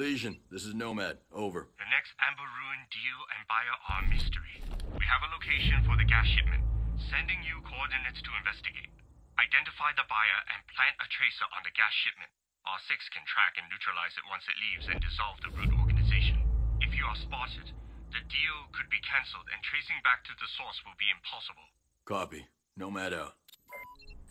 Lesion, this is Nomad. Over. The next Amber Ruin deal and buyer are mystery. We have a location for the gas shipment. Sending you coordinates to investigate. Identify the buyer and plant a tracer on the gas shipment. R6 can track and neutralize it once it leaves and dissolve the root organization. If you are spotted, the deal could be cancelled and tracing back to the source will be impossible. Copy. Nomad out.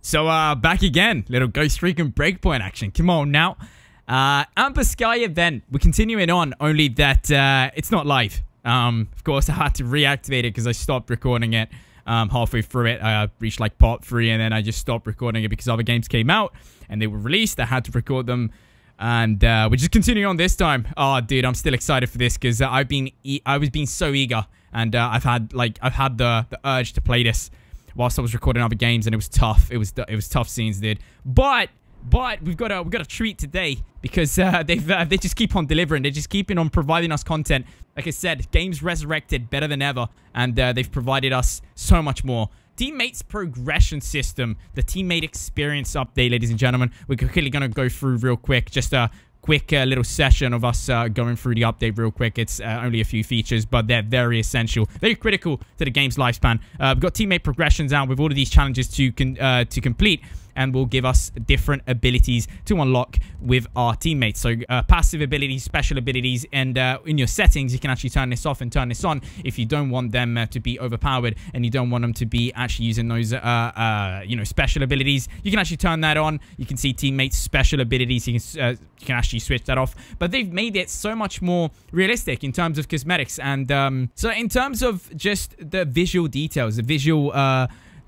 So, uh, back again. Little Ghost Recon Breakpoint action. Come on now. Uh, Sky event. We're continuing on, only that uh, it's not live. Um, of course, I had to reactivate it because I stopped recording it um, halfway through it. I reached like part three, and then I just stopped recording it because other games came out and they were released. I had to record them, and uh, we're just continuing on this time. Oh, dude, I'm still excited for this because I've been e I was being so eager, and uh, I've had like I've had the the urge to play this whilst I was recording other games, and it was tough. It was it was tough scenes, dude. But but we've got a we've got a treat today because uh, they've uh, they just keep on delivering. They're just keeping on providing us content. Like I said, games resurrected better than ever, and uh, they've provided us so much more. Teammates progression system, the teammate experience update, ladies and gentlemen. We're quickly going to go through real quick, just a quick uh, little session of us uh, going through the update real quick. It's uh, only a few features, but they're very essential, very critical to the game's lifespan. We've got teammate progressions out with all of these challenges to to complete and will give us different abilities to unlock with our teammates. So uh, passive abilities, special abilities, and uh, in your settings, you can actually turn this off and turn this on if you don't want them uh, to be overpowered and you don't want them to be actually using those, uh, uh, you know, special abilities. You can actually turn that on. You can see teammates' special abilities. You can, uh, you can actually switch that off. But they've made it so much more realistic in terms of cosmetics. And um, so in terms of just the visual details, the visual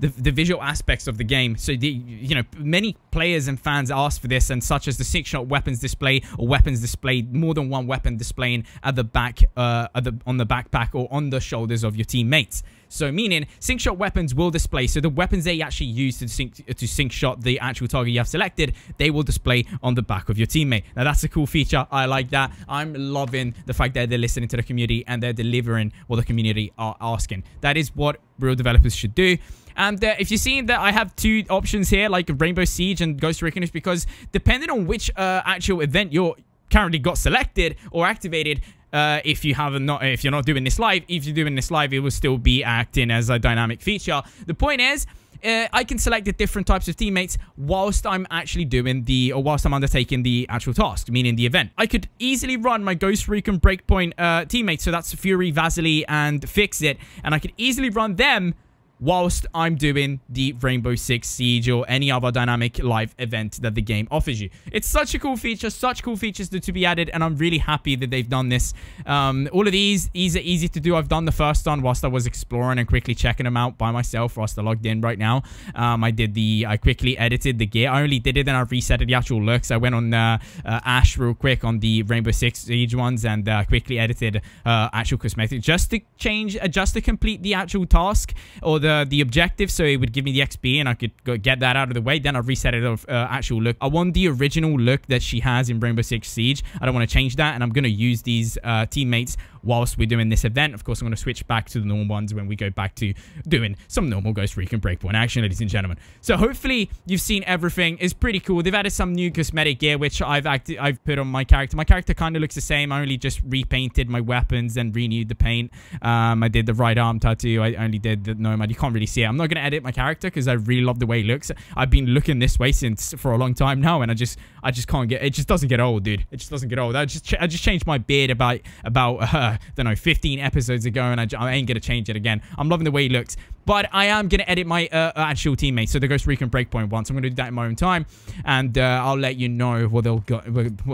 the, the visual aspects of the game. So, the, you know, many players and fans ask for this, and such as the sync-shot weapons display or weapons displayed, more than one weapon displaying at the back, uh, at the, on the backpack or on the shoulders of your teammates. So meaning sync shot weapons will display. So the weapons they actually use to sync to sync shot the actual target you have selected, they will display on the back of your teammate. Now that's a cool feature. I like that. I'm loving the fact that they're listening to the community and they're delivering what the community are asking. That is what real developers should do. And uh, if you're seeing that I have two options here, like Rainbow Siege and Ghost Recon, is because depending on which uh, actual event you're currently got selected or activated, uh, if you have not, if you're not doing this live, if you're doing this live, it will still be acting as a dynamic feature. The point is, uh, I can select the different types of teammates whilst I'm actually doing the, or whilst I'm undertaking the actual task, meaning the event. I could easily run my Ghost Recon Breakpoint uh, teammates, so that's Fury, Vasily, and Fixit, and I could easily run them whilst I'm doing the Rainbow Six Siege or any other dynamic live event that the game offers you. It's such a cool feature, such cool features to, to be added, and I'm really happy that they've done this. Um, all of these, these are easy to do. I've done the first one whilst I was exploring and quickly checking them out by myself whilst I logged in right now. Um, I did the, I quickly edited the gear. I only did it and I reset the actual looks. I went on uh, uh, Ash real quick on the Rainbow Six Siege ones and uh, quickly edited uh, actual cosmetics just to change, uh, just to complete the actual task or the the objective, so it would give me the XP and I could go get that out of the way. Then I reset it of uh, actual look. I want the original look that she has in Rainbow Six Siege. I don't want to change that, and I'm going to use these uh, teammates whilst we're doing this event. Of course, I'm going to switch back to the normal ones when we go back to doing some normal Ghost Recon Breakpoint action, ladies and gentlemen. So hopefully you've seen everything. It's pretty cool. They've added some new cosmetic gear, which I've acted, I've put on my character. My character kind of looks the same. I only just repainted my weapons and renewed the paint. Um, I did the right arm tattoo. I only did the nomad. You can't really see it. I'm not going to edit my character because I really love the way he looks. I've been looking this way since for a long time now, and I just I just can't get it. Just doesn't get old, dude. It just doesn't get old. I just I just changed my beard about about uh, I don't know 15 episodes ago, and I, I ain't gonna change it again. I'm loving the way he looks. But I am going to edit my uh, actual teammates. So the Ghost Recon Breakpoint once. I'm going to do that in my own time. And uh, I'll let you know what they'll go,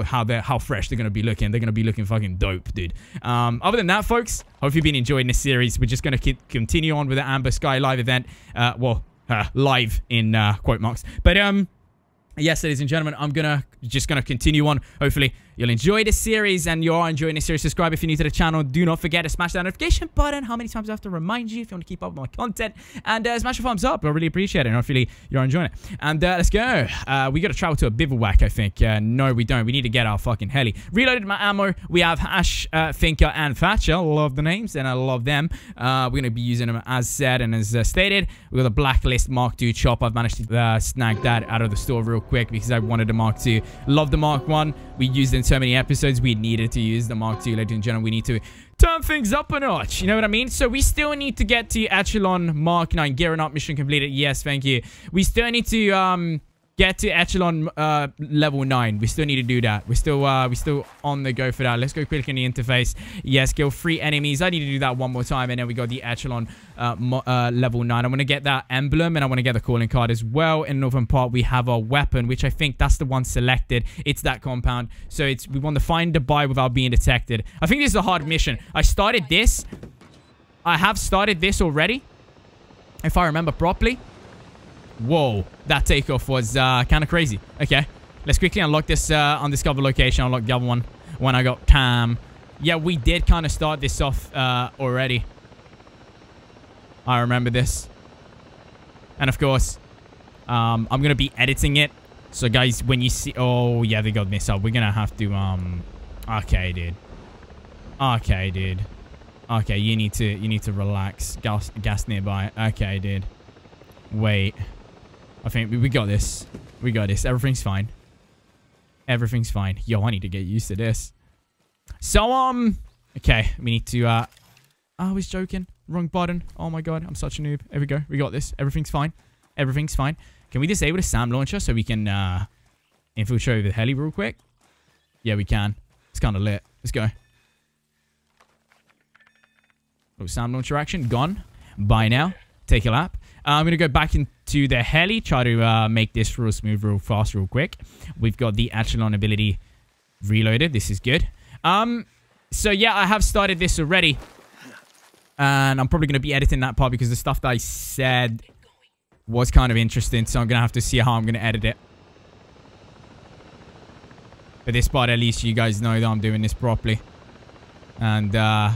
how they're, how fresh they're going to be looking. They're going to be looking fucking dope, dude. Um, other than that, folks, hope you've been enjoying this series. We're just going to continue on with the Amber Sky live event. Uh, well, uh, live in uh, quote marks. But um, yes, ladies and gentlemen, I'm gonna just gonna continue on. Hopefully, you'll enjoy this series and you are enjoying this series. Subscribe if you're new to the channel. Do not forget to smash that notification button. How many times do I have to remind you if you want to keep up with my content? And uh, smash a thumbs up. I really appreciate it. And hopefully, you're enjoying it. And uh, let's go. Uh, we got to travel to a bivouac, I think. Uh, no, we don't. We need to get our fucking heli. Reloaded my ammo. We have Ash, uh, Finka, and Thatcher. Love the names and I love them. Uh, we're going to be using them as said and as stated. We got the Blacklist Mark II chop. I've managed to snag that out of the store real quick because I wanted the Mark II. Love the Mark 1. We used it so many episodes. We needed to use the Mark II, ladies and gentlemen. We need to turn things up a notch. You know what I mean? So we still need to get to Echelon Mark 9. Gearing up, mission completed. Yes, thank you. We still need to... um get to echelon uh, level 9 we still need to do that. We're still uh, we're still on the go for that. Let's go quick in the interface. Yes kill three enemies. I need to do that one more time and then we got the echelon uh, uh, level 9 i want to get that emblem and i want to get the calling card as well. In northern part we have our weapon which i think that's the one selected. It's that compound. So it's we want to find the buy without being detected. I think this is a hard mission. I started this. I have started this already if i remember properly Whoa, that takeoff was uh, kind of crazy. Okay, let's quickly unlock this uh, undiscovered location. Unlock the other one when I got time. Yeah, we did kind of start this off uh, already. I remember this. And of course, um, I'm going to be editing it. So guys, when you see... Oh, yeah, they got messed up. We're going to have to... um. Okay, dude. Okay, dude. Okay, you need to you need to relax. Gas, gas nearby. Okay, dude. Wait. I think we, got this. We got this. Everything's fine. Everything's fine. Yo, I need to get used to this. So, um... Okay, we need to, uh... I was joking. Wrong button. Oh my god, I'm such a noob. There we go. We got this. Everything's fine. Everything's fine. Can we disable the SAM launcher so we can, uh... Infiltrate the heli real quick? Yeah, we can. It's kind of lit. Let's go. Oh, SAM launcher action. Gone. Bye now. Take a lap. Uh, I'm going to go back into the heli, try to uh, make this real smooth, real fast, real quick. We've got the Echelon ability reloaded. This is good. Um, so yeah, I have started this already. And I'm probably going to be editing that part because the stuff that I said was kind of interesting. So I'm going to have to see how I'm going to edit it. But this part, at least you guys know that I'm doing this properly. And, uh,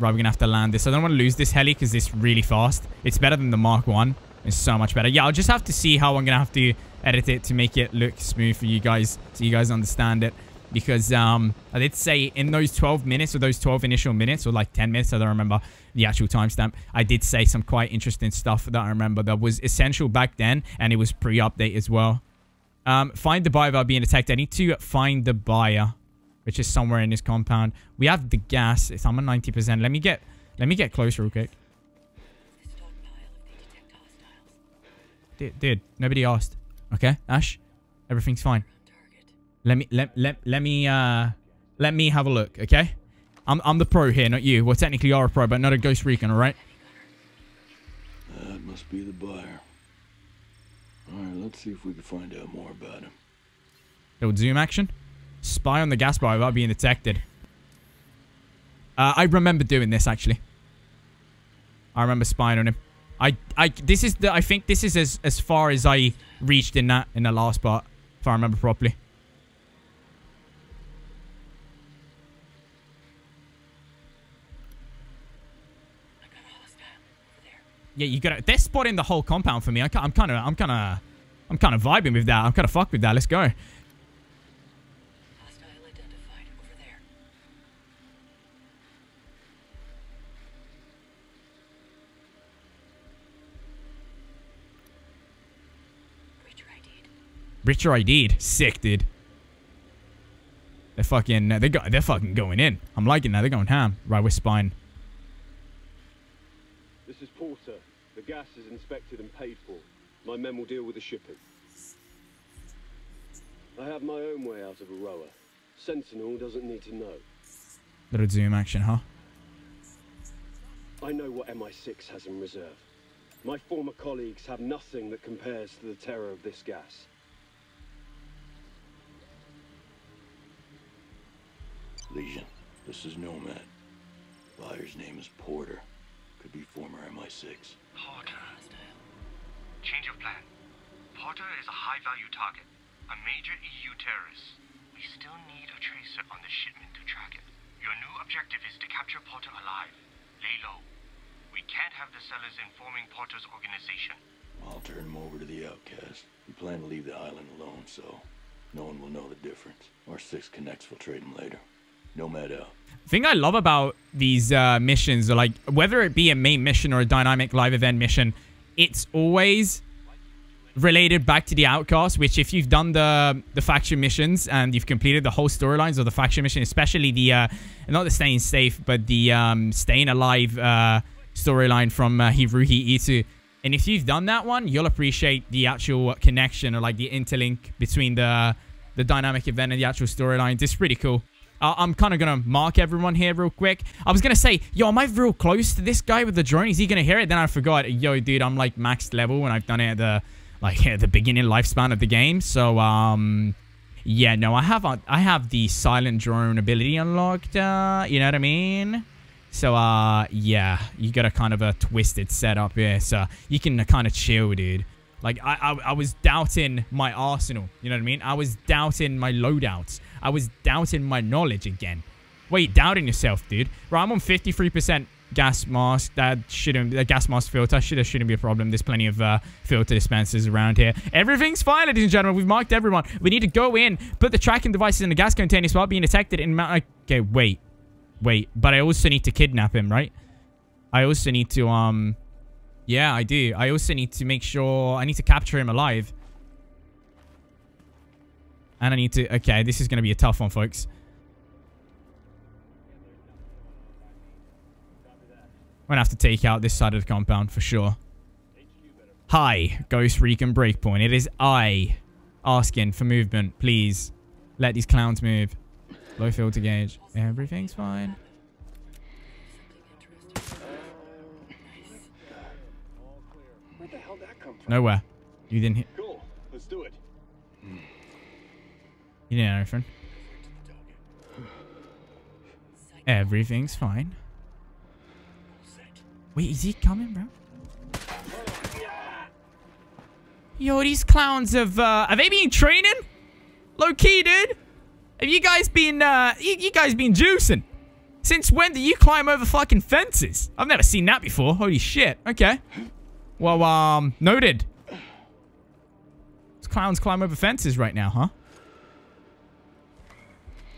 Right, we're going to have to land this. I don't want to lose this heli because it's really fast. It's better than the Mark 1. It's so much better. Yeah, I'll just have to see how I'm going to have to edit it to make it look smooth for you guys so you guys understand it. Because um, I did say in those 12 minutes or those 12 initial minutes or like 10 minutes, I don't remember the actual timestamp. I did say some quite interesting stuff that I remember that was essential back then and it was pre-update as well. Um, find the buyer being attacked. I need to find the buyer which is somewhere in this compound. We have the gas. It's I'm at 90%. Let me get let me get close real quick. Dude, dude, nobody asked. Okay, Ash, everything's fine. Let me let let let me uh let me have a look. Okay, I'm I'm the pro here, not you. Well, technically you're a pro, but not a Ghost Recon, all right? That must be the buyer. All right, let's see if we can find out more about him. Little zoom action. Spy on the gas bar without being detected. Uh, I remember doing this, actually. I remember spying on him. I, I, this is the, I think this is as, as far as I reached in that, in the last part, if I remember properly. Yeah, you got They're spotting the whole compound for me. I, I'm kind of, I'm kind of, I'm kind of vibing with that. I'm kind of fucked with that. Let's go. Breacher ID'd. Sick, dude. They're fucking, uh, they go, they're fucking going in. I'm liking that. They're going ham. Right, we're spine. This is Porter. The gas is inspected and paid for. My men will deal with the shipping. I have my own way out of Auroa. Sentinel doesn't need to know. Little zoom action, huh? I know what MI6 has in reserve. My former colleagues have nothing that compares to the terror of this gas. Lesion, this is Nomad. Buyer's name is Porter. Could be former MI6. Porter. Change of plan. Porter is a high-value target, a major EU terrorist. We still need a tracer on the shipment to track it. Your new objective is to capture Porter alive. Lay low. We can't have the sellers informing Porter's organization. I'll turn him over to the outcast. We plan to leave the island alone, so no one will know the difference. R6 can exfiltrate him later. No matter. Thing I love about these uh, missions, like whether it be a main mission or a dynamic live event mission, it's always related back to the Outcast, which if you've done the the faction missions and you've completed the whole storylines of the faction mission, especially the uh, not the staying safe, but the um, staying alive uh, storyline from uh, Hirohi Itu. And if you've done that one, you'll appreciate the actual connection or like the interlink between the the dynamic event and the actual storylines. It's pretty cool. Uh, I'm kind of going to mark everyone here real quick. I was going to say, yo, am I real close to this guy with the drone? Is he going to hear it? Then I forgot. Yo, dude, I'm like maxed level when I've done it at the like at the beginning lifespan of the game. So, um, yeah, no, I have uh, I have the silent drone ability unlocked. Uh, you know what I mean? So, uh, yeah, you got a kind of a twisted setup here, so you can kind of chill, dude. Like, I, I, I was doubting my arsenal, you know what I mean? I was doubting my loadouts. I was doubting my knowledge again. Wait, doubting yourself, dude. Right, I'm on 53% gas mask. That shouldn't, the gas mask filter should shouldn't be a problem. There's plenty of uh, filter dispensers around here. Everything's fine, ladies and gentlemen. We've marked everyone. We need to go in, put the tracking devices in the gas container without being detected in... Okay, wait. Wait, but I also need to kidnap him, right? I also need to, um... Yeah, I do. I also need to make sure... I need to capture him alive. And I need to... Okay, this is going to be a tough one, folks. I'm going to have to take out this side of the compound for sure. Hi, Ghost Recon Breakpoint. It is I asking for movement. Please, let these clowns move. Low filter gauge. Everything's fine. Where the hell that come from? Nowhere. You didn't hit. Cool. Let's do it. You didn't anything. Everything's fine. Wait, is he coming, bro? Yo, these clowns have, uh, they been training? Low key, dude. Have you guys been, uh, you, you guys been juicing? Since when do you climb over fucking fences? I've never seen that before. Holy shit. Okay. Well, um, noted. These clowns climb over fences right now, huh?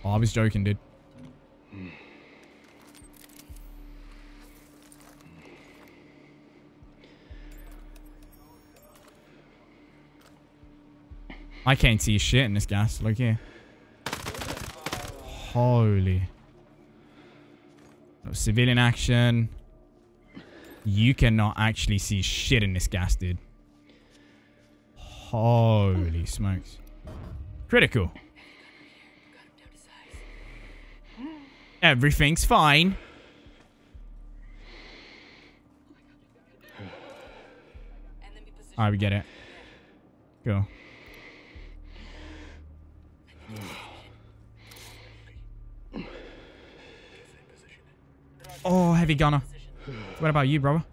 Oh, I was joking, dude. I can't see shit in this gas. Look here. Holy. No civilian action. You cannot actually see shit in this gas, dude. Holy smokes. Critical. Everything's fine. Alright, we get it. Go. Oh, heavy gunner. What about you, brother?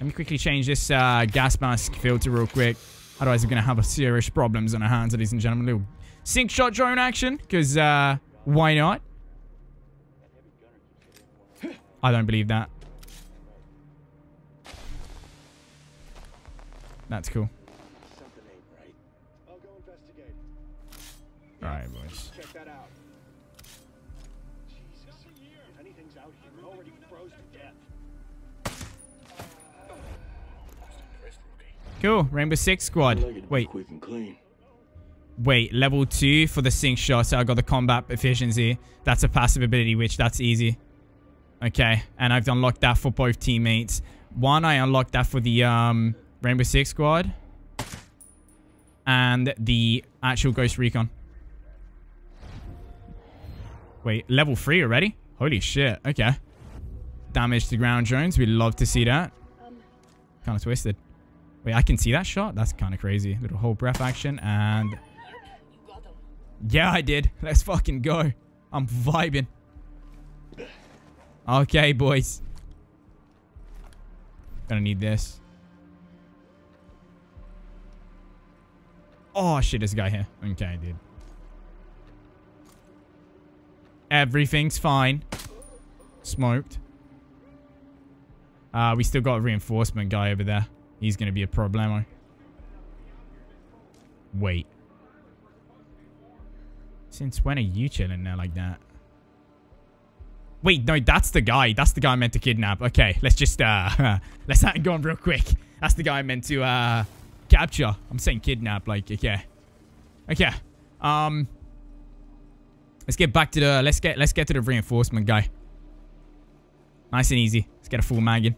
Let me quickly change this uh, gas mask filter real quick. Otherwise, we're going to have a serious problems on our hands, ladies and gentlemen. A little sync shot drone action, because uh, why not? I don't believe that. That's cool. Something ain't right. I'll go investigate. Alright, boys. Check that out. Jesus. If anything's out here, it already froze to death. Cool. Rainbow Six Squad. I like it to be Wait, quick and clean. wait. Level 2 for the sync shot. So I got the combat efficiency. That's a passive ability, which that's easy. Okay. And I've unlocked that for both teammates. One, I unlocked that for the um, Rainbow Six Squad. And the actual Ghost Recon. Wait, level 3 already? Holy shit. Okay. Damage to ground drones. We'd love to see that. Kind of twisted. Wait, I can see that shot? That's kind of crazy. Little whole breath action and... Yeah, I did. Let's fucking go. I'm vibing. Okay, boys. Gonna need this. Oh, shit, there's a guy here. Okay, dude. Everything's fine. Smoked. Uh, we still got a reinforcement guy over there. He's to be a problemo. Wait. Since when are you chilling there like that? Wait, no, that's the guy. That's the guy I meant to kidnap. Okay, let's just, uh, let's hang on real quick. That's the guy I meant to, uh, capture. I'm saying kidnap, like, okay. Okay. Um... Let's get back to the... Let's get let's get to the reinforcement guy. Nice and easy. Let's get a full mag in.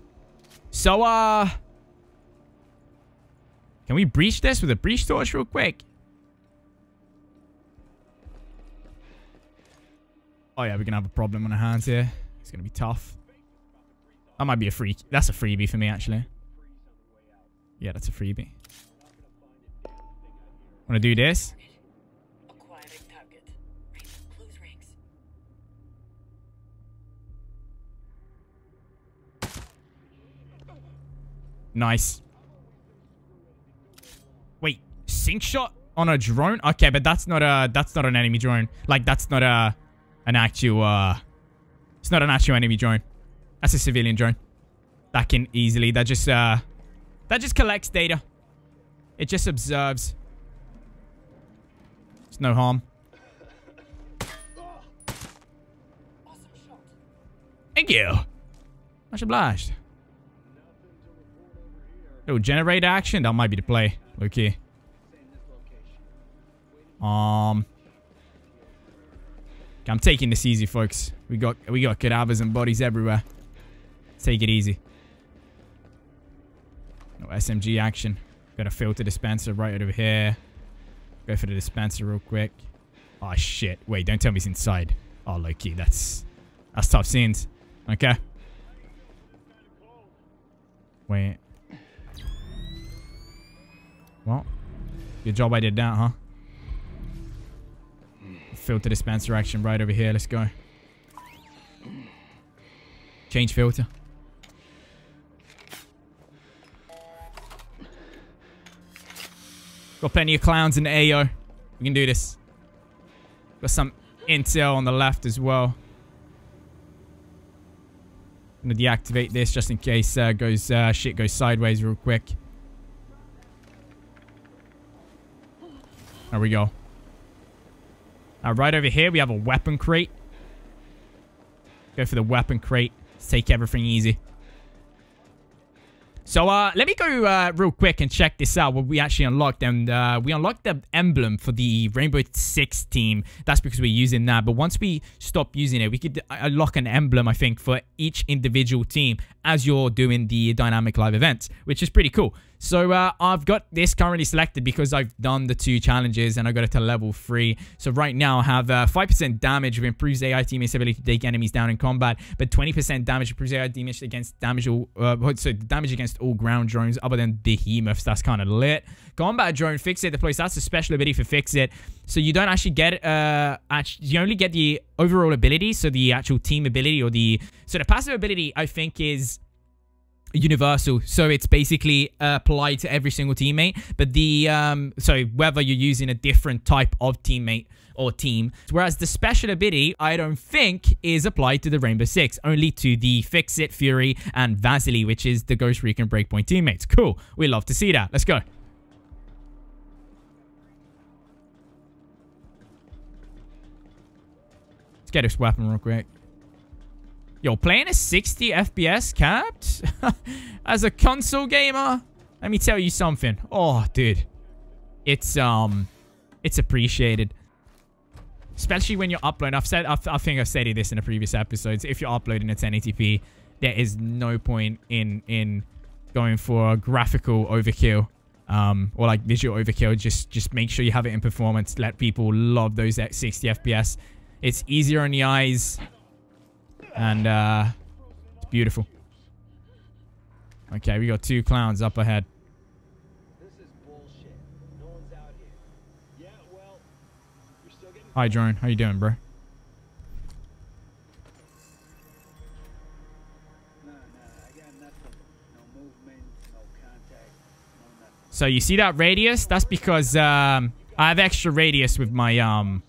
So, uh... Can we breach this with a breach torch real quick? Oh yeah, we're gonna have a problem on our hands here. It's gonna be tough. That might be a free. That's a freebie for me, actually. Yeah, that's a freebie. Wanna do this? Nice. Wait, sync shot on a drone? Okay, but that's not a that's not an enemy drone. Like that's not a an actual uh it's not an actual enemy drone. That's a civilian drone. That can easily that just uh that just collects data. It just observes. It's no harm. Thank you. Much obliged. Oh, generate action? That might be the play. Okay. Um. Okay, I'm taking this easy, folks. We got we got cadavers and bodies everywhere. Take it easy. No SMG action. Got a filter dispenser right over here. Go for the dispenser real quick. Oh shit! Wait, don't tell me it's inside. Oh, low key. That's that's tough scenes. Okay. Wait. Well, good job I did that, huh? Filter dispenser action right over here. Let's go. Change filter. Got plenty of clowns in the AO. We can do this. Got some intel on the left as well. Gonna deactivate this just in case uh, goes uh, shit goes sideways real quick. There we go. Now right over here we have a weapon crate. Go for the weapon crate. Take everything easy. So uh, let me go uh, real quick and check this out. What we actually unlocked, and uh, we unlocked the emblem for the Rainbow Six team. That's because we're using that. But once we stop using it, we could unlock an emblem, I think, for each individual team as you're doing the dynamic live events, which is pretty cool. So uh, I've got this currently selected because I've done the two challenges and I got it to level 3. So right now I have 5% uh, damage, improves AI teammates' ability to take enemies down in combat, but 20% damage improves AI damage against damage all, uh, so damage against all ground drones other than behemoths. That's kind of lit. Combat drone, Fixit. The place that's a special ability for Fixit. So you don't actually get uh actually, you only get the overall ability, so the actual team ability or the so the passive ability I think is universal. So it's basically applied to every single teammate. But the um so whether you're using a different type of teammate or team. Whereas the special ability i don't think is applied to the rainbow six. Only to the Fixit fury and vasily which is the ghost recon breakpoint teammates. Cool. We love to see that. Let's go. Let's get this weapon real quick Yo, playing a 60 FPS capped? As a console gamer? Let me tell you something. Oh, dude. It's, um... It's appreciated. Especially when you're uploading. I've said... I've, I think I've said this in the previous episodes. If you're uploading at 1080p, there is no point in, in going for a graphical overkill. Um, or like visual overkill. Just, just make sure you have it in performance. Let people love those at 60 FPS. It's easier on the eyes. And uh, it's beautiful. Okay, we got two clowns up ahead. This is bullshit. No one's out here. Yeah, well, Hi, drone. How you doing, bro? So you see that radius? That's because um, I have extra radius with my um.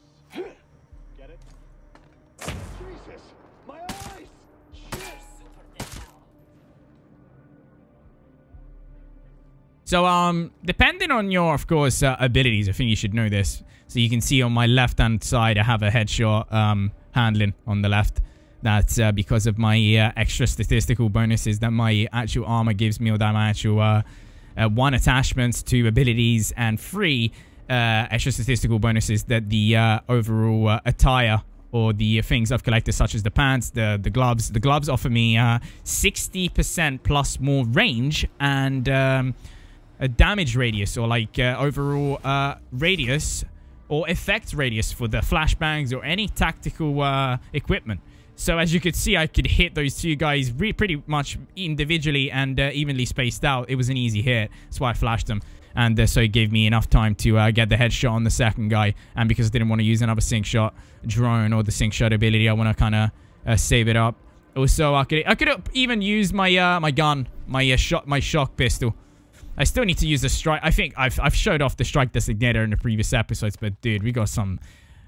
So um, depending on your, of course, uh, abilities, I think you should know this. So you can see on my left-hand side, I have a headshot um handling on the left. That's uh, because of my uh, extra statistical bonuses that my actual armor gives me, or that my actual uh, uh, one attachments, two abilities, and three uh, extra statistical bonuses that the overall attire or the things I've collected, such as the pants, the the gloves. The gloves offer me uh, 60% plus more range and um, a damage radius, or like uh, overall uh, radius or effect radius for the flashbangs or any tactical uh, equipment. So as you could see, I could hit those two guys re pretty much individually and uh, evenly spaced out. It was an easy hit. That's why I flashed them. And uh, so it gave me enough time to uh, get the headshot on the second guy. And because I didn't want to use another sync shot drone or the sync shot ability, I want to kind of save it up. Also, I could I could even use my my gun, my shot, my shock pistol. I still need to use the strike. I think I've I've showed off the strike designator in the previous episodes, but dude, we got some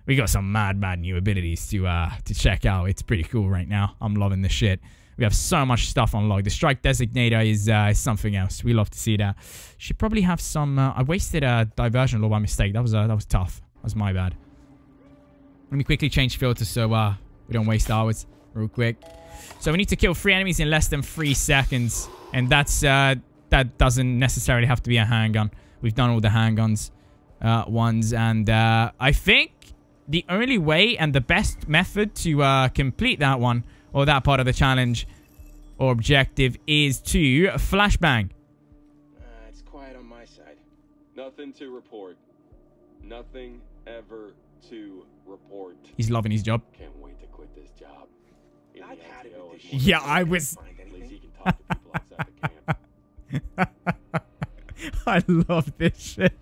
we got some mad mad new abilities to uh to check out. It's pretty cool right now. I'm loving the shit. We have so much stuff unlocked. The strike designator is uh, something else. We love to see that. Should probably have some. Uh, I wasted a diversion lure by mistake. That was uh, that was tough. That was my bad. Let me quickly change filters so uh we don't waste hours real quick. So we need to kill three enemies in less than three seconds, and that's uh that doesn't necessarily have to be a handgun. We've done all the handguns uh, ones, and uh, I think the only way and the best method to uh, complete that one or that part of the challenge or objective is to flashbang. Uh, it's quiet on my side. Nothing to report. Nothing ever to report. He's loving his job. Can't wait to quit this job. I've had it with this. Yeah, I was. I love this shit.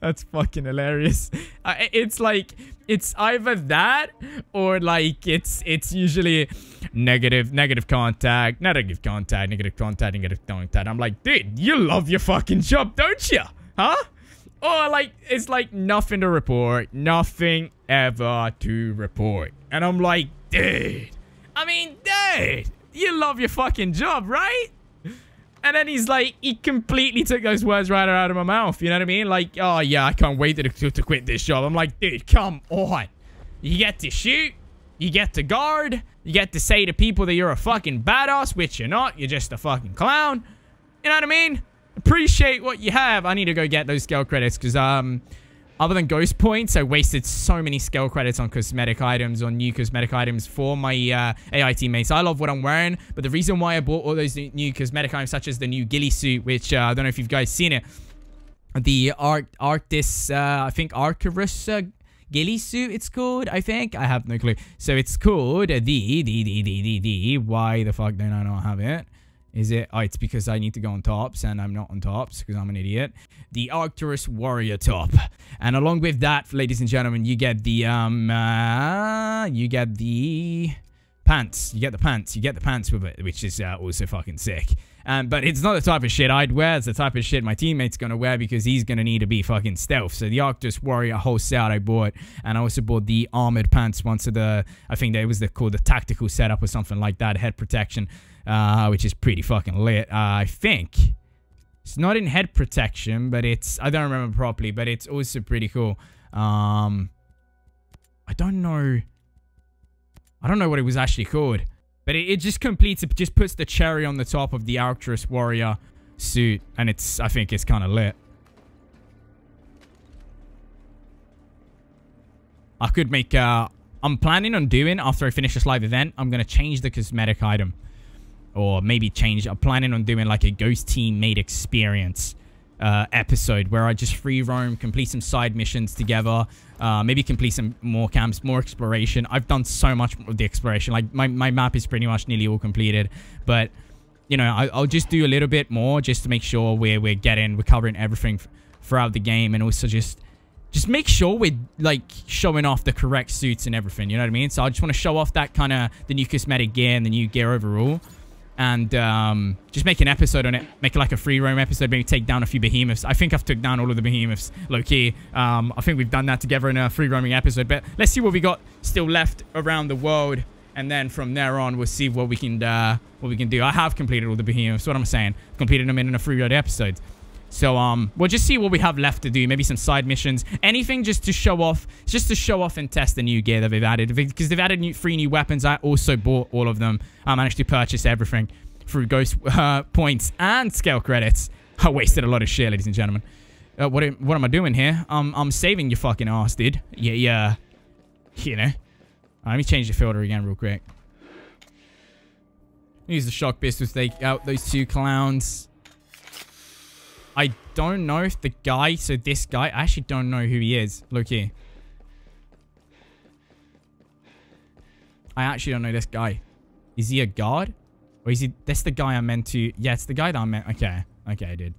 That's fucking hilarious. Uh, it's like it's either that or like it's it's usually negative negative contact, negative contact, negative contact, negative contact. I'm like, dude, you love your fucking job, don't you? Huh? Or like it's like nothing to report, nothing ever to report. And I'm like, dude. I mean, dude, you love your fucking job, right? And then he's like, he completely took those words right out of my mouth. You know what I mean? Like, oh yeah, I can't wait to, to, to quit this job. I'm like, dude, come on. You get to shoot. You get to guard. You get to say to people that you're a fucking badass, which you're not. You're just a fucking clown. You know what I mean? Appreciate what you have. I need to go get those skill credits because, um, other than ghost points, I wasted so many skill credits on cosmetic items, on new cosmetic items for my uh, AI teammates. I love what I'm wearing, but the reason why I bought all those new cosmetic items, such as the new ghillie suit, which uh, I don't know if you've guys seen it, the Arc Arctis, uh, I think Arcturus uh, ghillie suit. It's called. I think I have no clue. So it's called the the the the the the. Why the fuck don't I not have it? Is it? Oh, it's because I need to go on tops and I'm not on tops because I'm an idiot. The Arcturus Warrior top. And along with that, ladies and gentlemen, you get the, um, uh, you get the pants. You get the pants. You get the pants with it, which is uh, also fucking sick. Um, but it's not the type of shit I'd wear. It's the type of shit my teammate's gonna wear because he's gonna need to be fucking stealth. So the Arcturus Warrior whole set I bought, and I also bought the armored pants once of the, I think that was the called the tactical setup or something like that, head protection, uh, which is pretty fucking lit. Uh, I think it's not in head protection, but it's I don't remember properly, but it's also pretty cool. Um, I don't know. I don't know what it was actually called. But it, it just completes, it just puts the cherry on the top of the Arcturus Warrior suit. And it's, I think it's kind of lit. I could make, uh, I'm planning on doing, after I finish this live event, I'm going to change the cosmetic item. Or maybe change, I'm planning on doing like a Ghost Team made experience uh, episode where I just free roam, complete some side missions together, uh, maybe complete some more camps, more exploration. I've done so much of the exploration. Like my, my map is pretty much nearly all completed, but you know, I, I'll just do a little bit more just to make sure we're, we're getting, we're covering everything throughout the game and also just, just make sure we're like showing off the correct suits and everything. You know what I mean? So I just want to show off that kind of the new cosmetic gear and the new gear overall and um, just make an episode on it. Make like a free roam episode. Maybe take down a few behemoths. I think I've took down all of the behemoths, low key. Um, I think we've done that together in a free roaming episode. But let's see what we got still left around the world, and then from there on, we'll see what we can uh, what we can do. I have completed all the behemoths. What I'm saying, completed them in a free roam episode. So um, we'll just see what we have left to do. Maybe some side missions, anything just to show off, just to show off and test the new gear that they've added. Because they've added new, three new weapons. I also bought all of them. I managed to purchase everything through ghost uh, points and skill credits. I wasted a lot of shit, ladies and gentlemen. Uh, what, am- what am I doing here? Um, I'm saving your fucking ass, dude. Yeah, yeah. You know. Let me change the filter again real quick. Use the shock pistol to take out those two clowns. I don't know if the guy, so this guy, I actually don't know who he is. Look here. I actually don't know this guy. Is he a guard? Or is he, that's the guy I meant to, yeah, it's the guy that I meant, okay. Okay, dude.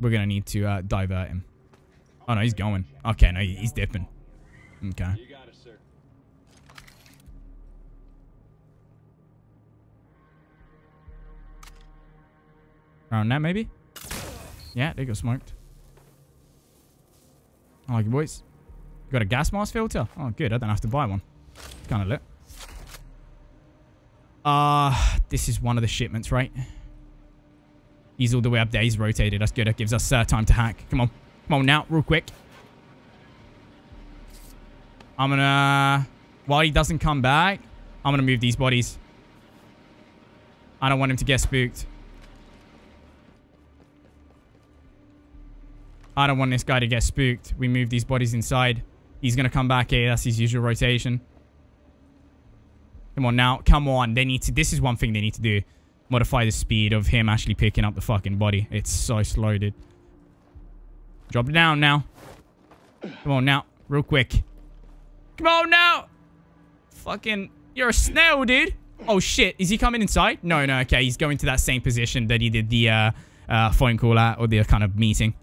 We're gonna need to uh, divert him. Oh no, he's going. Okay, no, he's dipping. Okay. You got it, sir. Around that, maybe? Yeah, they got smoked. I like it, boys. You got a gas mask filter? Oh, good. I don't have to buy one. Kind of lit. Uh, this is one of the shipments, right? He's all the way up there. He's rotated. That's good. That gives us uh, time to hack. Come on. Come on now, real quick. I'm gonna... While he doesn't come back, I'm gonna move these bodies. I don't want him to get spooked. I don't want this guy to get spooked. We move these bodies inside. He's going to come back here. That's his usual rotation. Come on now. Come on. They need to... This is one thing they need to do. Modify the speed of him actually picking up the fucking body. It's so slow, dude. Drop it down now. Come on now. Real quick. Come on now. Fucking... You're a snail, dude. Oh, shit. Is he coming inside? No, no. Okay. He's going to that same position that he did the uh, uh, phone call at or the kind of meeting.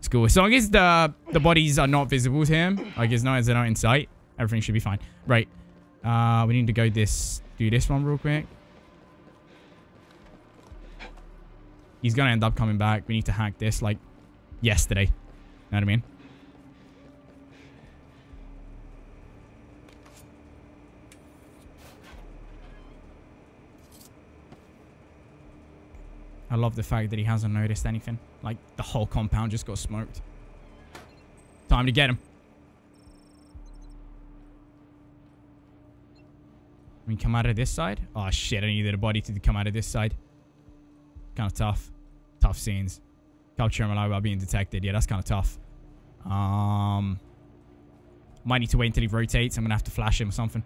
It's cool. As long as the the bodies are not visible to him, like as long as they're not in sight, everything should be fine. Right. Uh, we need to go this, do this one real quick. He's gonna end up coming back. We need to hack this like yesterday. You know what I mean? I love the fact that he hasn't noticed anything. Like, the whole compound just got smoked. Time to get him. I mean, come out of this side? Oh, shit. I needed a body to come out of this side. Kind of tough. Tough scenes. Him alive while being detected. Yeah, that's kind of tough. Um, Might need to wait until he rotates. I'm going to have to flash him or something.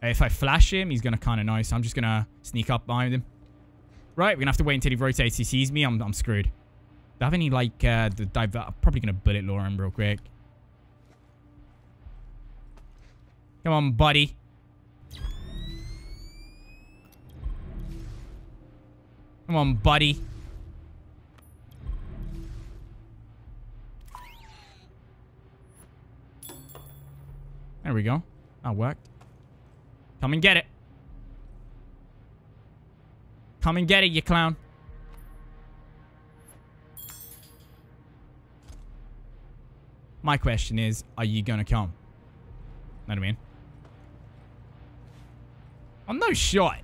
If I flash him, he's going to kind of know. So I'm just going to sneak up behind him. Right, we're gonna have to wait until he rotates. He sees me. I'm, I'm screwed. Do I have any, like, uh, the diver? I'm probably gonna bullet lure him real quick. Come on, buddy. Come on, buddy. There we go. That worked. Come and get it. Come and get it, you clown. My question is, are you gonna come? Know what I mean? I'm no shot.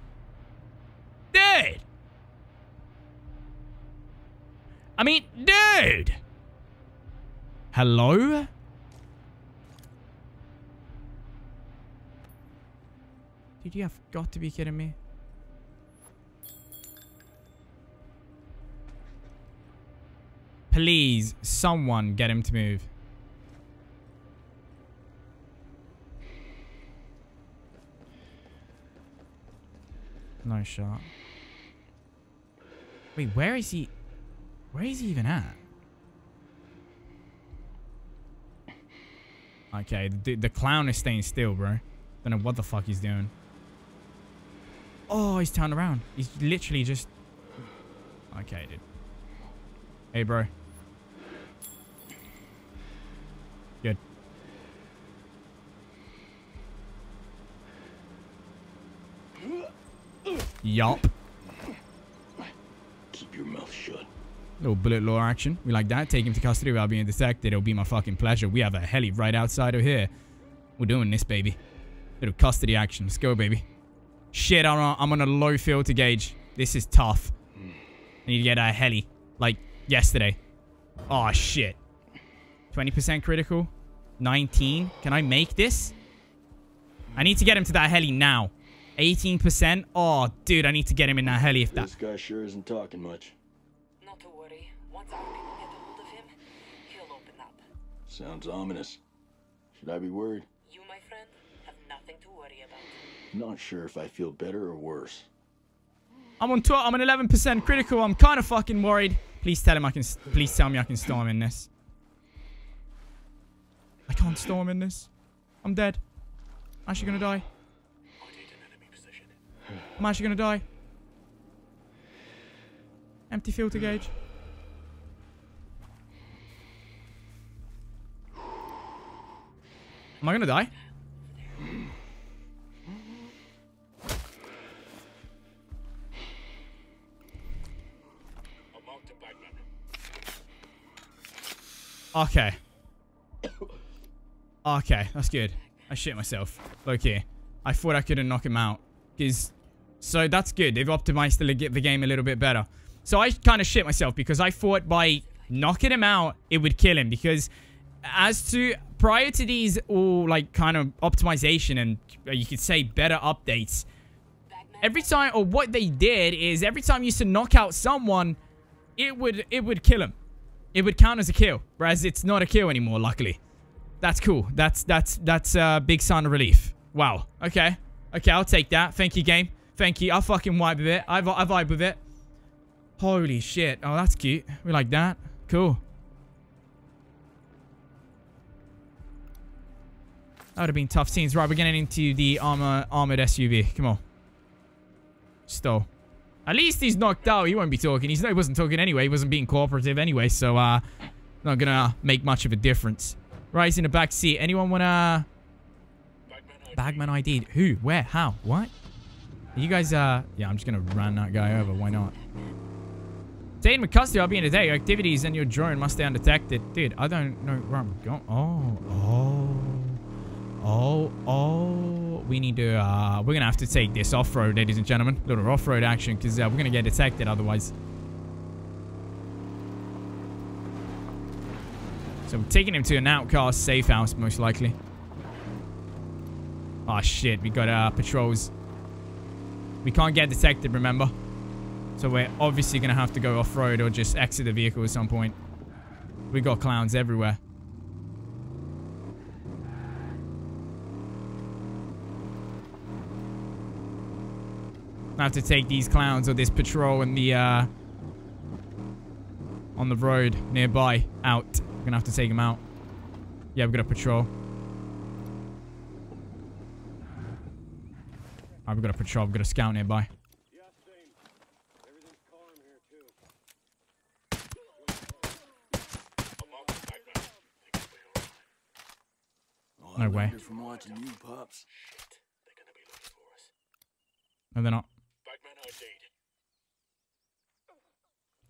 Dude! I mean, dude! Hello? Dude, you have got to be kidding me. Please, someone get him to move. No shot. Wait, where is he? Where is he even at? Okay, the, the clown is staying still, bro. Don't know what the fuck he's doing. Oh, he's turned around. He's literally just... Okay, dude. Hey, bro. Yup. Keep your mouth shut. Little bullet lure action. We like that. Take him to custody without being detected. It'll be my fucking pleasure. We have a heli right outside of here. We're doing this, baby. Little custody action. Let's go, baby. Shit, I'm on, I'm on a low filter gauge. This is tough. I need to get a heli. Like, yesterday. Oh, shit. 20% critical. 19. Can I make this? I need to get him to that heli now. 18%. Oh, dude, I need to get him in that heli if that... This guy sure isn't talking much. Not to worry. Once our people get hold of him, he'll open up. Sounds ominous. Should I be worried? You, my friend, have nothing to worry about. Not sure if I feel better or worse. I'm on 12. I'm on 11% critical. I'm kind of fucking worried. Please tell him I can... Please tell me I can storm in this. I can't storm in this. I'm dead. I'm actually gonna die. I'm actually gonna die. Empty filter gauge. Am I gonna die? Okay. Okay, that's good. I shit myself. Okay. I thought I couldn't knock him out. Because... So that's good. They've optimized the, the game a little bit better. So I kind of shit myself because I thought by knocking him out, it would kill him. Because as to... Prior to these all, like, kind of optimization and, uh, you could say, better updates... Every time... Or what they did is every time you used to knock out someone, it would it would kill him. It would count as a kill. Whereas it's not a kill anymore, luckily. That's cool. That's that's that's a uh, big sign of relief. Wow. Okay. Okay, I'll take that. Thank you, game. Thank you. I'll fucking vibe with it. I, I vibe with it. Holy shit. Oh, that's cute. We like that. Cool. That would have been tough scenes. Right, we're getting into the armor armored SUV. Come on. Stole. At least he's knocked out. He won't be talking. He's, he wasn't talking anyway. He wasn't being cooperative anyway. So, uh, not gonna make much of a difference. Right, he's in the back seat. Anyone wanna... Bagman ID. Who? Where? How? What? You guys, uh... Yeah, I'm just gonna run that guy over. Why not? Dane McCusty, I'll be in today. Your activities and your drone must stay undetected. Dude, I don't know where I'm going. Oh. Oh. Oh. Oh. We need to, uh... We're gonna have to take this off-road, ladies and gentlemen. A little off-road action, because uh, we're gonna get detected otherwise. So we're taking him to an outcast safe house, most likely. Oh shit, we got uh, patrols. We can't get detected, remember? So we're obviously going to have to go off-road or just exit the vehicle at some point. We got clowns everywhere. I have to take these clowns or this patrol and the, uh, on the road nearby out. We're gonna have to take them out. Yeah, we've got a patrol. Alright, we've got a patrol. We've got a scout nearby. No way. From watching you, pops. No, they're not.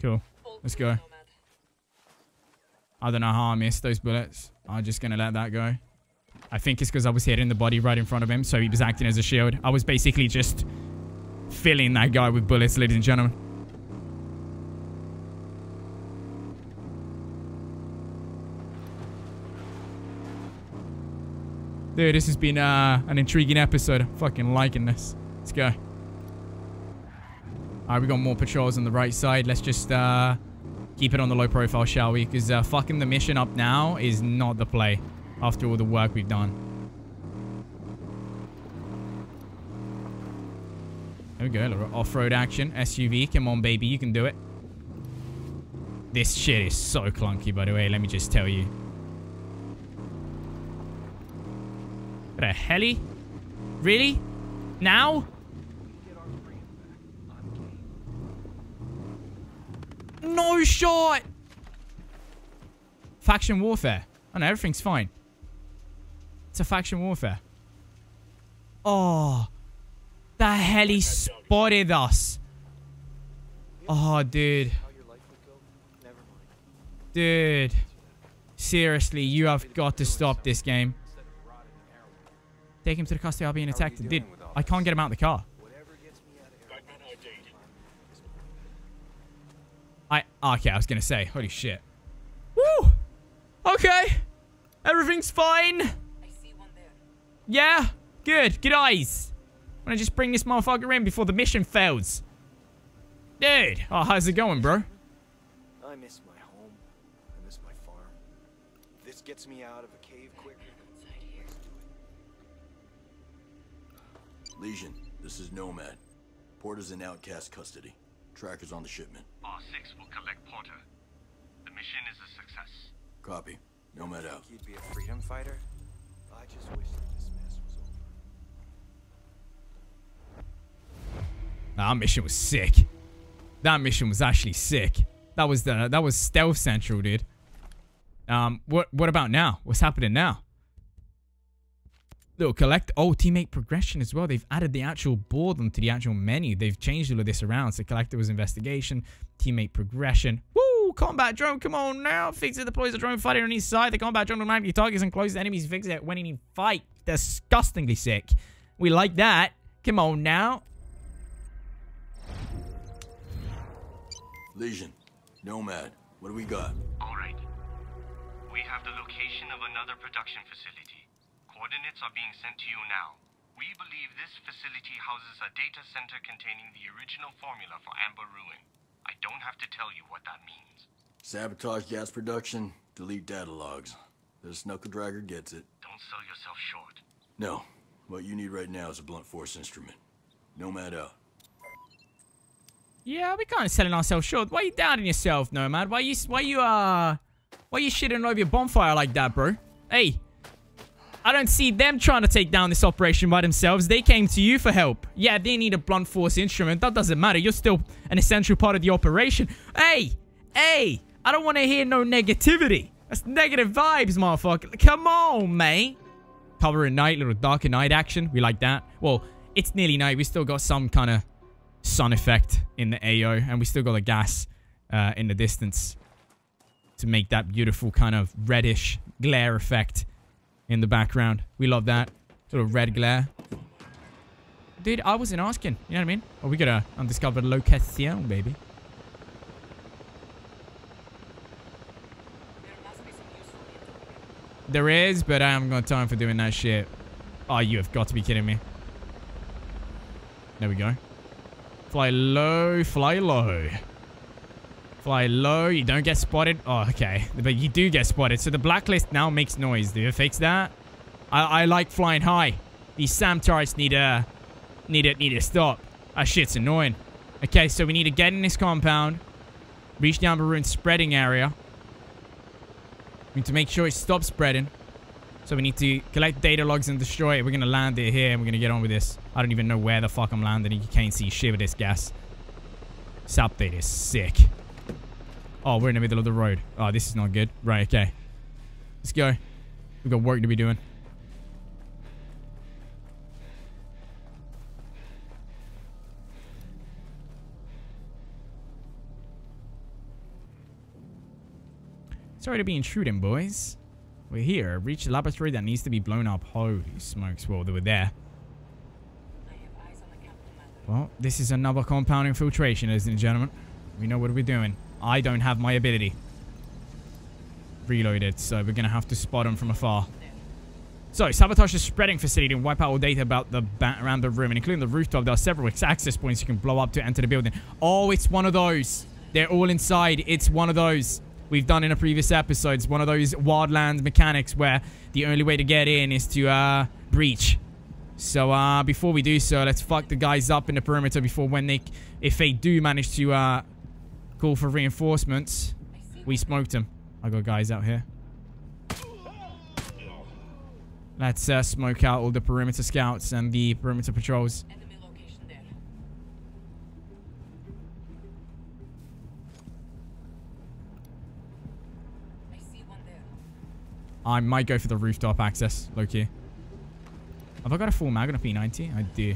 Cool. Let's go. I don't know how I missed those bullets. I'm just gonna let that go. I think it's because I was hitting the body right in front of him, so he was acting as a shield. I was basically just filling that guy with bullets, ladies and gentlemen. Dude, this has been uh, an intriguing episode. I'm fucking liking this. Let's go. Alright, we got more patrols on the right side. Let's just uh, keep it on the low profile, shall we? Because uh, fucking the mission up now is not the play after all the work we've done. There we go. Off-road action. SUV. Come on, baby. You can do it. This shit is so clunky, by the way. Let me just tell you. What a heli? Really? Now? No shot! Faction warfare. Oh no, everything's fine. It's a faction warfare. Oh. The hell he spotted us. Oh, dude. Dude. Seriously, you have got to stop this game. Take him to the custody. I'll be attacked. Dude, I can't get him out of the car. I ah, okay, I was gonna say, holy shit. Woo! Okay. Everything's fine. I see one there. Yeah, good. Good eyes. Wanna just bring this motherfucker in before the mission fails? Dude! Oh, how's it going, bro? I miss my home. I miss my farm. This gets me out of a cave quicker. Lesion, this is Nomad. Porter's in outcast custody. Tracker's on the shipment. R6 will collect Porter. The mission is a success. Copy. Nomad out. You'd be a freedom fighter? I just wish that this mess was over. That mission was sick. That mission was actually sick. That was the that was stealth central, dude. Um, what what about now? What's happening now? Little collect. Oh, teammate progression as well. They've added the actual board onto the actual menu. They've changed all of this around. So collector was investigation, teammate progression. Woo! Combat drone, come on now. Fix Fixit deploys a drone fighter on each side. The combat drone automatically targets and closes enemies. Fix it when in fight. Disgustingly sick. We like that. Come on now. Lesion, Nomad, what do we got? All right. We have the location of another production facility. Coordinates are being sent to you now. We believe this facility houses a data center containing the original formula for Amber Ruin. I don't have to tell you what that means. Sabotage gas production, delete data logs. This knuckle dragger gets it. Don't sell yourself short. No, what you need right now is a blunt force instrument. Nomad out. Yeah, we kind of selling ourselves short. Why are you doubting yourself, Nomad? Why you, why you, uh, why you shitting over your bonfire like that, bro? Hey, I don't see them trying to take down this operation by themselves. They came to you for help. Yeah, they need a blunt force instrument. That doesn't matter. You're still an essential part of the operation. Hey, hey, I don't want to hear no negativity. That's negative vibes, motherfucker. Come on, mate. Cover at night, little dark at night action. We like that. Well, it's nearly night. We still got some kind of sun effect in the AO, and we still got the gas uh, in the distance to make that beautiful kind of reddish glare effect in the background. We love that. Sort of red glare. Dude, I wasn't asking. You know what I mean? Oh, we got a undiscovered location, baby. There is, but I haven't got time for doing that shit. Oh, you have got to be kidding me. There we go. Fly low, fly low. Fly low, you don't get spotted. Oh, okay. But you do get spotted. So the blacklist now makes noise. Do you fix that? I, I like flying high. These SAM turrets need a, need a, need to stop. That shit's annoying. Okay, so we need to get in this compound. Reach down Maroon's spreading area. We need to make sure it stops spreading. So we need to collect data logs and destroy it. We're going to land it here and we're going to get on with this. I don't even know where the fuck I'm landing. You can't see shit with this gas. This update is sick. Oh, we're in the middle of the road. Oh, this is not good. Right, okay. Let's go. We've got work to be doing. Sorry to be intruding, boys. We're here. Reach the laboratory that needs to be blown up. Holy smokes. Well, they were there. Well, this is another compound infiltration, ladies and gentlemen. We know what we're doing. I don't have my ability. Reloaded, so we're going to have to spot them from afar. So, sabotage the spreading facility and wipe out all data about the around the room, and including the rooftop. There are several access points you can blow up to enter the building. Oh, it's one of those. They're all inside. It's one of those we've done in a previous episode. It's one of those wildlands mechanics where the only way to get in is to uh, breach. So uh, before we do so, let's fuck the guys up in the perimeter before when they, if they do manage to uh, call for reinforcements, we smoked them. I got guys out here. Let's uh, smoke out all the perimeter scouts and the perimeter patrols. I might go for the rooftop access, Loki. Have I got a full mag on a P90? I do.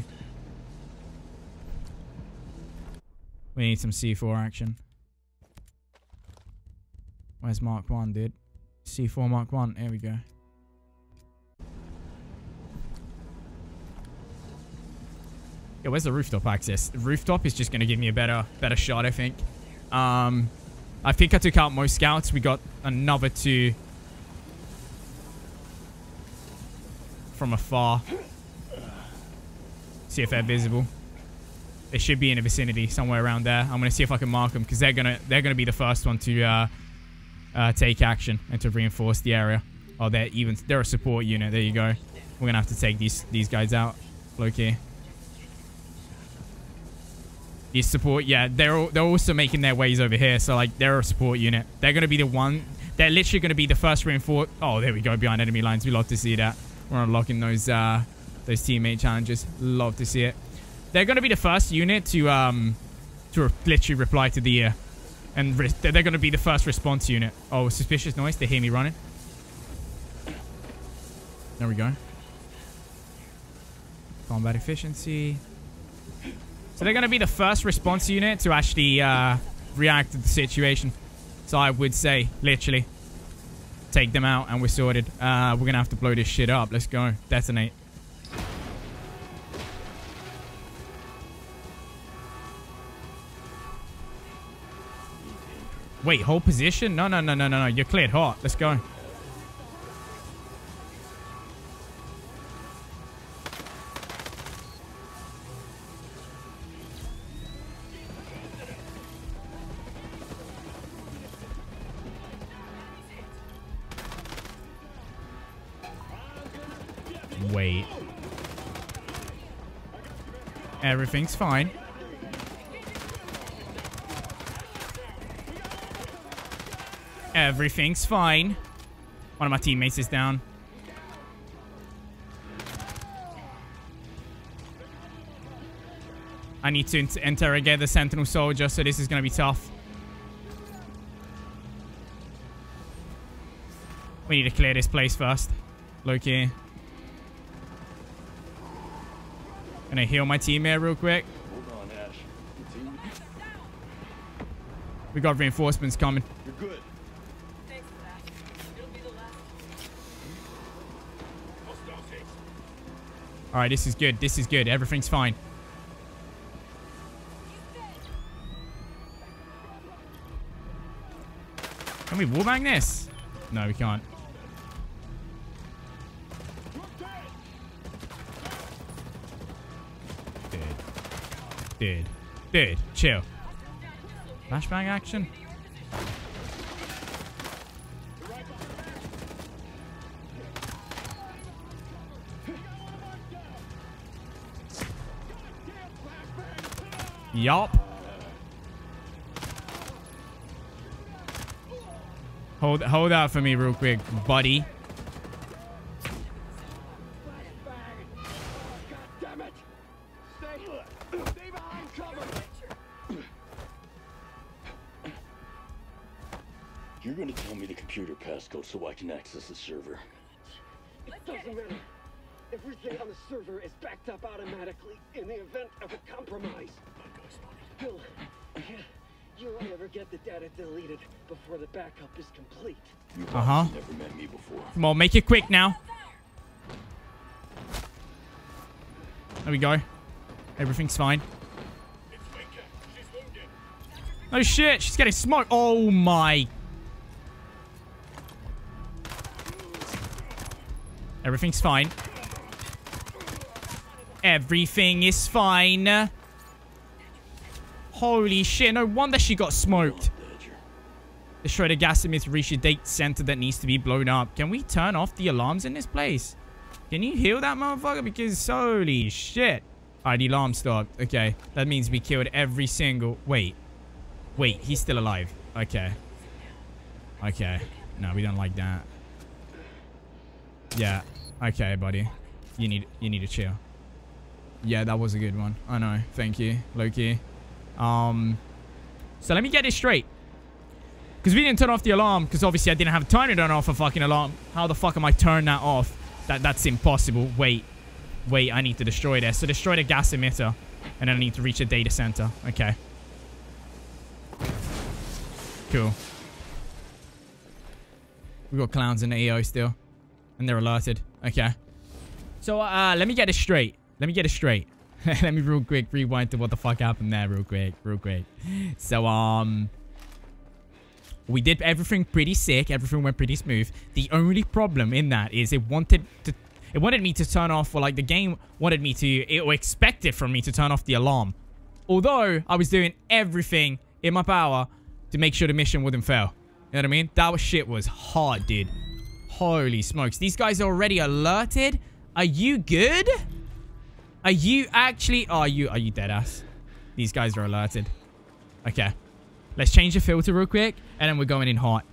We need some C4 action. Where's Mark 1, dude? C4 Mark 1. Here we go. Yeah, where's the rooftop access? The rooftop is just going to give me a better better shot, I think. Um, I think I took out most scouts. We got another two from afar. See if they're visible. They should be in the vicinity somewhere around there. I'm gonna see if I can mark them because they're gonna they're gonna be the first one to uh, uh, take action and to reinforce the area. Oh, they're even they're a support unit. There you go. We're gonna have to take these these guys out. Loki. These support, yeah, they're al- they're also making their ways over here. So like they're a support unit. They're gonna be the one. They're literally gonna be the first reinforce. Oh, there we go behind enemy lines. We love to see that. We're unlocking those uh those teammate challenges. Love to see it. They're gonna be the first unit to um to re- literally reply to the uh, and re- they're gonna be the first response unit. Oh, suspicious noise. They hear me running. There we go. Combat efficiency. So they're going to be the first response unit to actually uh, react to the situation. So I would say, literally, take them out and we're sorted. Uh, we're going to have to blow this shit up. Let's go. Detonate. Wait, hold position? No, no, no, no, no, no. You're cleared hot. Let's go. Wait. Everything's fine. Everything's fine. One of my teammates is down. I need to int- interrogate the Sentinel soldier, so this is going to be tough. We need to clear this place first. Loki. Gonna heal my teammate real quick. Hold on, Ash. We got reinforcements coming. You're good. Last. Alright, this is good. This is good. Everything's fine. Can we wallbang this? No, we can't. Dude. Dude, chill. Flashbang action? Yup. Hold hold out for me real quick, buddy. Server. It doesn't matter. Everything on the server is backed up automatically in the event of a compromise. Bill, you- you'll never get the data deleted before the backup is complete. Uh-huh. obviously never met me before. Come on, make it quick now. There we go. Everything's fine. Oh shit, she's getting smoked. Oh my. Everything's fine. Everything is fine. Holy shit, no wonder she got smoked. The gas emitter, reach a date center that needs to be blown up. Can we turn off the alarms in this place? Can you heal that motherfucker? Because holy shit. Alright, the alarm stopped. Okay. That means we killed every single... Wait. Wait, he's still alive. Okay. Okay. No, we don't like that. Yeah. Okay, buddy. You need you need to chill. Yeah, that was a good one. I know. Thank you, Loki. Um, so let me get this straight. Because we didn't turn off the alarm, because obviously I didn't have time to turn off a fucking alarm. How the fuck am I turning that off? That That's impossible. Wait. Wait, I need to destroy this. So destroy the gas emitter. And then I need to reach a data center. Okay. Cool. We've got clowns in the EO still. And they're alerted. Okay. So, uh, let me get it straight. Let me get it straight. let me real quick rewind to what the fuck happened there real quick. Real quick. So, um... We did everything pretty sick. Everything went pretty smooth. The only problem in that is it wanted to... It wanted me to turn off, or like the game wanted me to, it, expected from me to turn off the alarm. Although I was doing everything in my power to make sure the mission wouldn't fail. You know what I mean? That was shit was hard, dude. Holy smokes. These guys are already alerted? Are you good? Are you actually... Are you, are you dead ass? These guys are alerted. Okay. Let's change the filter real quick, and then we're going in hot.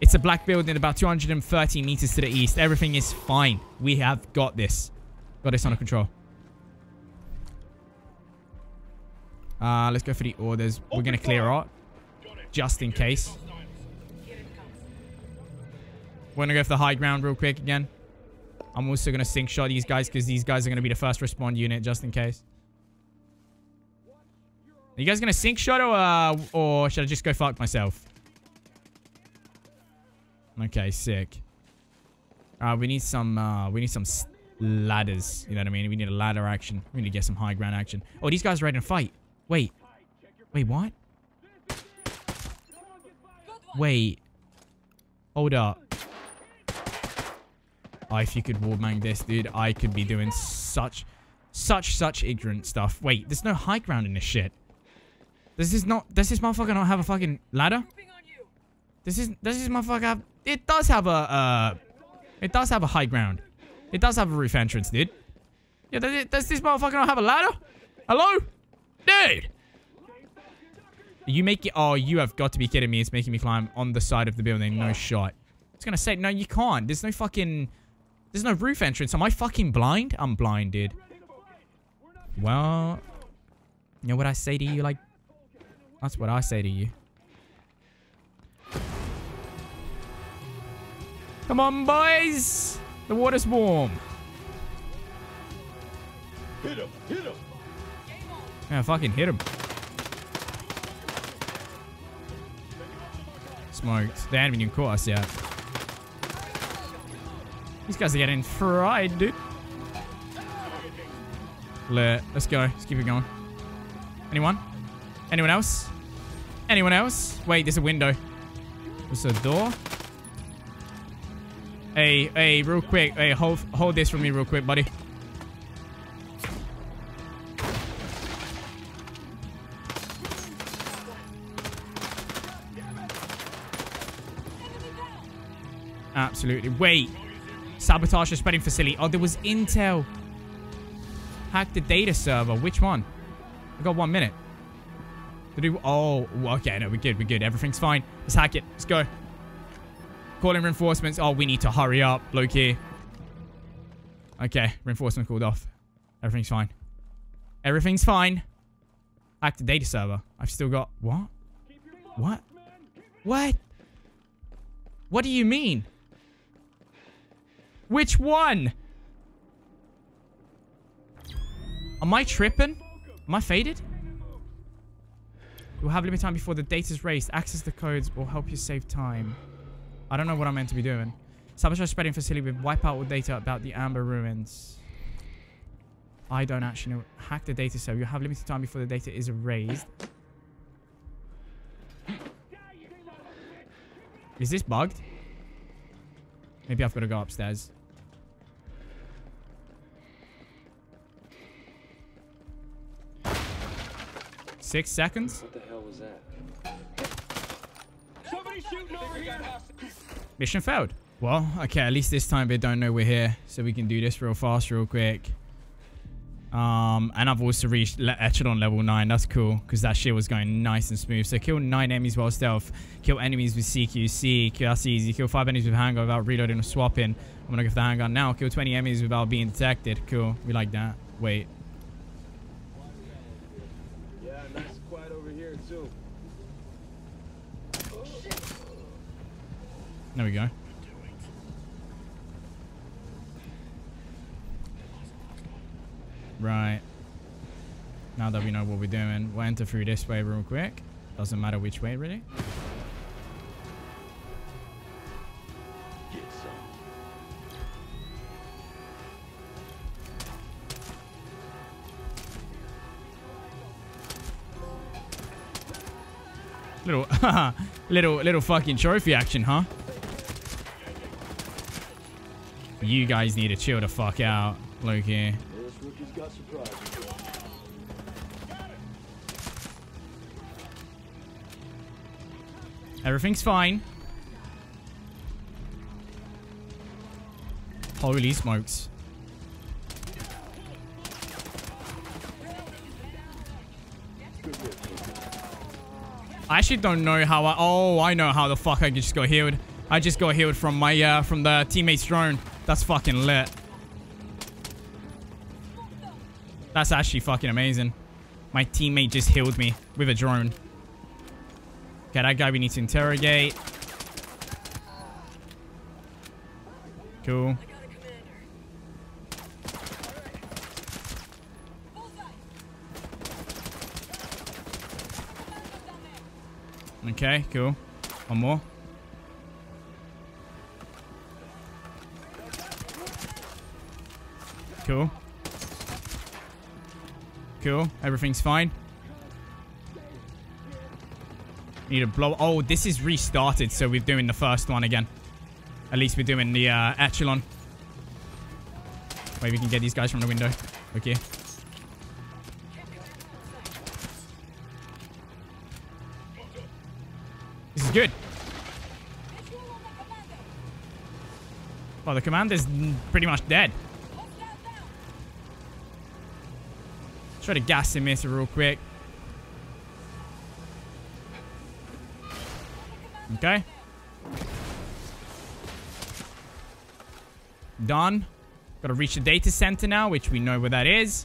It's a black building about 230 meters to the east. Everything is fine. We have got this. Got this under control. Uh, let's go for the orders. We're going to clear out. Just in case. We're going to go for the high ground real quick again. I'm also going to sync shot these guys because these guys are going to be the first respond unit just in case. Are you guys going to sync shot or, uh, or should I just go fuck myself? Okay, sick. Uh, we need some, uh, we need some ladders. You know what I mean? We need a ladder action. We need to get some high ground action. Oh, these guys are ready to fight. Wait. Wait, what? Wait. Hold up. Oh, if you could wallbang this, dude, I could be doing such, such, such ignorant stuff. Wait, there's no high ground in this shit. This not, does this motherfucker not have a fucking ladder? This is, does this motherfucker have, it does have a, uh, it does have a high ground. It does have a roof entrance, dude. Yeah, does, does this motherfucker not have a ladder? Hello? Dude! You make it, oh, you have got to be kidding me. It's making me climb on the side of the building. No shot. It's gonna say, no, you can't. There's no fucking, there's no roof entrance. Am I fucking blind? I'm blinded. Well, you know what I say to you? Like, that's what I say to you. Come on, boys. The water's warm. Hit him! Hit him! Yeah, fucking hit him. Smoked. They haven't even caught us yet. These guys are getting fried, dude. Lit. Let's go. Let's keep it going. Anyone? Anyone else? Anyone else? Wait, there's a window. There's a door. Hey, hey, real quick. Hey, hold, hold this for me real quick, buddy. Absolutely. Wait. Sabotage the spreading facility. Oh, there was intel. Hack the data server. Which one? I got one minute. To do... Oh, okay. No, we're good. We're good. Everything's fine. Let's hack it. Let's go. Calling reinforcements. Oh, we need to hurry up. Low key. Okay. Reinforcement called off. Everything's fine. Everything's fine. Hack the data server. I've still got... What? What? What? What do you mean? Which one? Am I tripping? Am I faded? You'll have limited time before the data is raised. Access the codes will help you save time. I don't know what I'm meant to be doing. Sabotage spreading facility with wipe out all data about the Amber ruins. I don't actually know. Hack the data so you have limited time before the data is erased. Is this bugged? Maybe I've got to go upstairs. Six seconds? What the hell was that? Mission failed. Well, okay, at least this time they don't know we're here. So we can do this real fast, real quick. Um, and I've also reached le Echelon level 9. That's cool, because that shit was going nice and smooth. So kill 9 enemies while stealth. Kill enemies with CQC. Kill, that's easy. Kill 5 enemies with handgun without reloading or swapping. I'm gonna go for the handgun now. Kill 20 enemies without being detected. Cool. We like that. Wait. Yeah, nice and quiet over here too. There we go. Right. Now that we know what we're doing, we'll enter through this way real quick. Doesn't matter which way, really. Little, little, little fucking trophy action, huh? You guys need to chill the fuck out, Loki. Everything's fine. Holy smokes. I actually don't know how I... Oh, I know how the fuck I just got healed. I just got healed from my, uh, from the teammate's drone. That's fucking lit. That's actually fucking amazing. My teammate just healed me with a drone. Okay, that guy we need to interrogate. Cool. Okay, cool. One more. Cool. Cool. Everything's fine. Need to blow. Oh, this is restarted, so we're doing the first one again. At least we're doing the uh, echelon. Wait, we can get these guys from the window. Okay. This is good. Well, the commander's pretty much dead. Try to gas him this real quick. Okay. Done. Gotta reach the data center now, which we know where that is.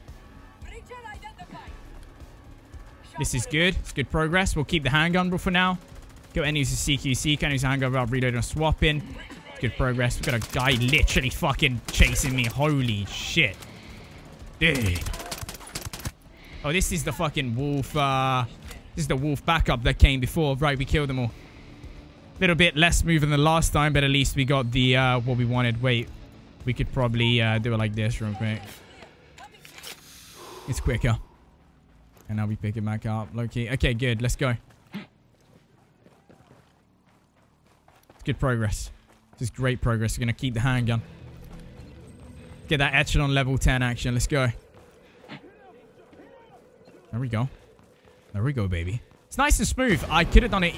This is good. It's good progress. We'll keep the handgun for now. Go and use the CQC. Can use the handgun without reloading or swapping. Good progress. We've got a guy literally fucking chasing me. Holy shit. Dude. Oh, this is the fucking wolf. Uh, this is the wolf backup that came before. Right, we killed them all. Little bit less smooth than the last time, but at least we got the uh, what we wanted. Wait, we could probably uh, do it like this real quick. It's quicker. And now we pick it back up. Loki. Okay, good. Let's go. It's good progress. This is great progress. We're going to keep the handgun. Get that echelon level 10 action. Let's go. There we go. There we go, baby. It's nice and smooth. I could have done it.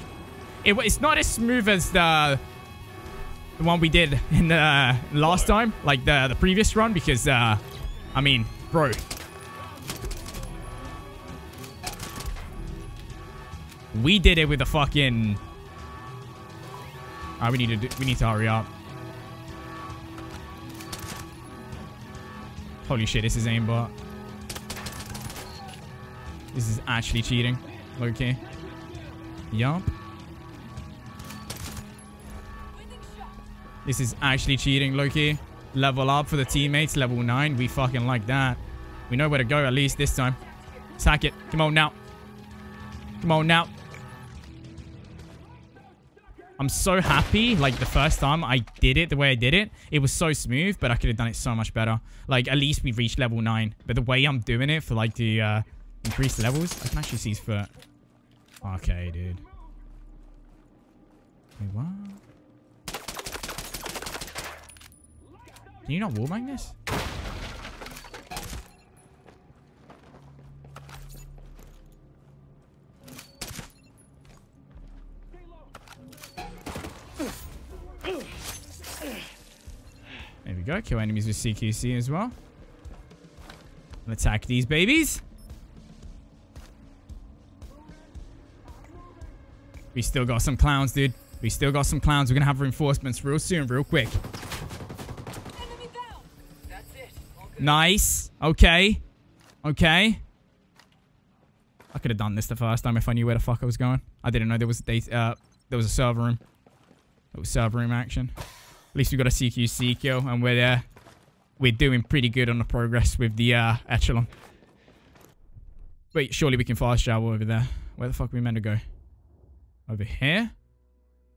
it. It's not as smooth as the the one we did in the last time, like the the previous run, because uh, I mean, bro, we did it with the fucking. Ah, we need to do, we need to hurry up. Holy shit, this is aimbot. This is actually cheating. Okay. Yup. This is actually cheating, Loki. Level up for the teammates, level 9. We fucking like that. We know where to go at least this time. Sack it. Come on now. Come on now. I'm so happy, like, the first time I did it the way I did it, it was so smooth, but I could have done it so much better. Like, at least we reached level 9. But the way I'm doing it for, like, the, uh, increased levels, I can actually see his foot. Okay, dude. Wait, what? Can you not wallbang this? There we go. Kill enemies with CQC as well. Attack these babies. We still got some clowns, dude. We still got some clowns. We're gonna have reinforcements real soon, real quick. Nice. Okay. Okay. I could have done this the first time if I knew where the fuck I was going. I didn't know there was a uh, there was a server room. Was server room action. At least we got a CQC kill, and we're there. We're doing pretty good on the progress with the uh, echelon. Wait, surely we can fast travel over there. Where the fuck are we meant to go? Over here?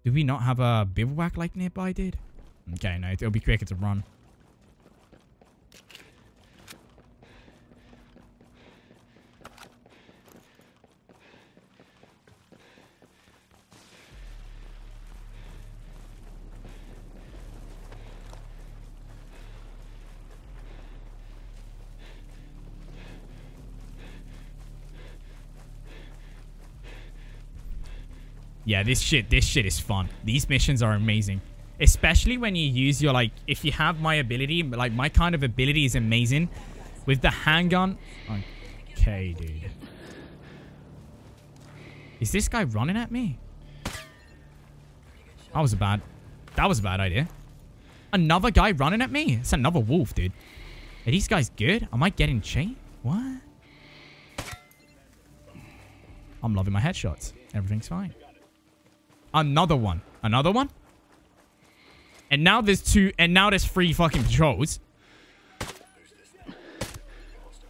Do we not have a bivouac like nearby, dude? Okay, no, it'll be quicker to run. Yeah, this shit, this shit is fun. These missions are amazing. Especially when you use your, like, if you have my ability, like, my kind of ability is amazing. With the handgun. Okay, dude. Is this guy running at me? That was a bad... That was a bad idea. Another guy running at me? It's another wolf, dude. Are these guys good? Am I getting chain? What? I'm loving my headshots. Everything's fine. Another one. Another one? And now there's two... And now there's three fucking patrols.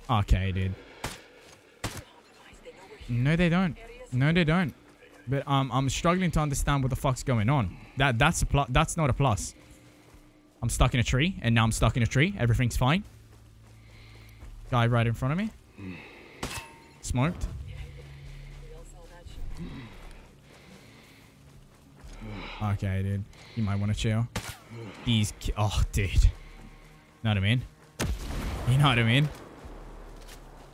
Okay, dude. No, they don't. No, they don't. But um, I'm struggling to understand what the fuck's going on. That that's a plus. That's not a plus. I'm stuck in a tree, and now I'm stuck in a tree. Everything's fine. Guy right in front of me. Smoked. Okay, dude. You might want to chill. These... Oh, dude. You know what I mean? You know what I mean?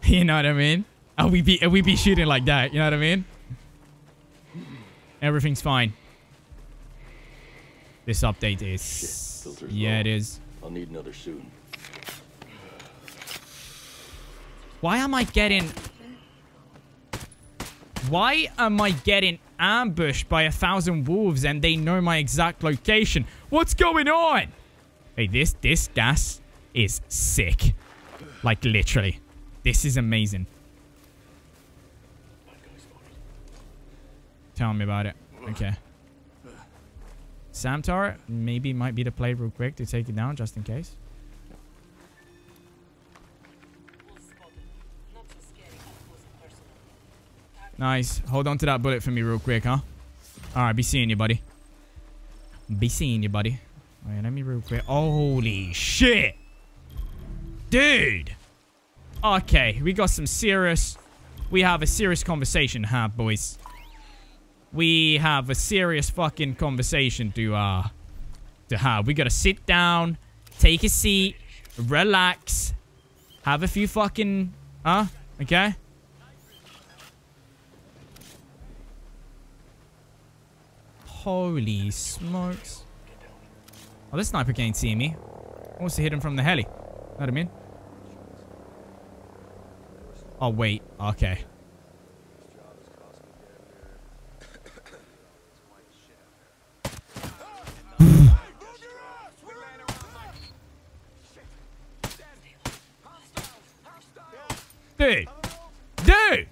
You know what I mean? Are we be, are we be shooting like that? You know what I mean? Everything's fine. This update is... filter's yeah, low. it is. I'll need another soon. Why am I getting... Why am I getting ambushed by a thousand wolves and they know my exact location? What's going on? Hey, this, this gas is sick. Like, literally. This is amazing. Tell me about it. Okay. Samtar maybe might be the play real quick to take it down just in case. Nice. Hold on to that bullet for me real quick, huh? Alright, be seeing you, buddy. Be seeing you, buddy. Wait, let me real quick. Holy shit! Dude! Okay, we got some serious... We have a serious conversation, huh, boys? We have a serious fucking conversation to, uh... To have. We gotta sit down, take a seat, relax, have a few fucking... Huh? Okay? Holy smokes. Oh, this sniper can't see me. Wants to hit him from the heli. Know what I mean? Oh, wait. Okay. Dude! Dude!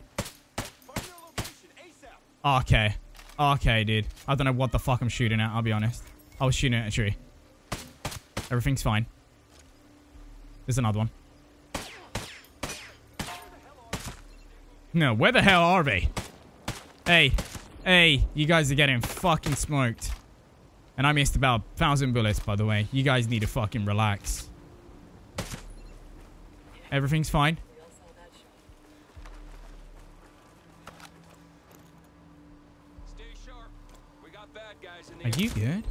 Okay. Okay, dude. I don't know what the fuck I'm shooting at, I'll be honest. I was shooting at a tree. Everything's fine. There's another one. No, where the hell are they? Hey. Hey, you guys are getting fucking smoked. And I missed about a thousand bullets, by the way. You guys need to fucking relax. Everything's fine. Are you good?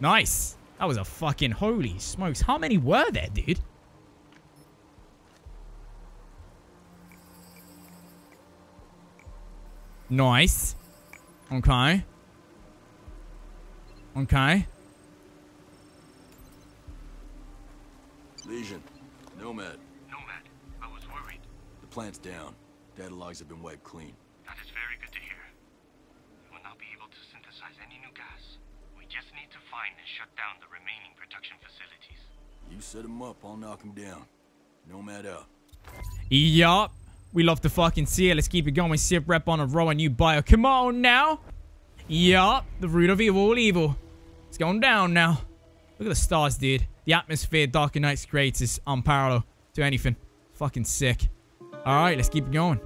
Nice. That was a fucking holy smokes. How many were there, dude? Nice. Okay. Okay. Lesion. Nomad. Nomad, I was worried. The plant's down. Data logs have been wiped clean. That is very good to hear. We will now be able to synthesize any new gas. We just need to find and shut down the remaining production facilities. You set 'em up, I'll knock 'em down. Nomad out. Yup. We love to fucking see it. Let's keep it going. Sip rep on a row, a new bio. Come on now. Yup. The root of evil, all evil. It's going down now. Look at the stars, dude. The atmosphere Dark nights creates is unparalleled to anything. Fucking sick. Alright, let's keep it going.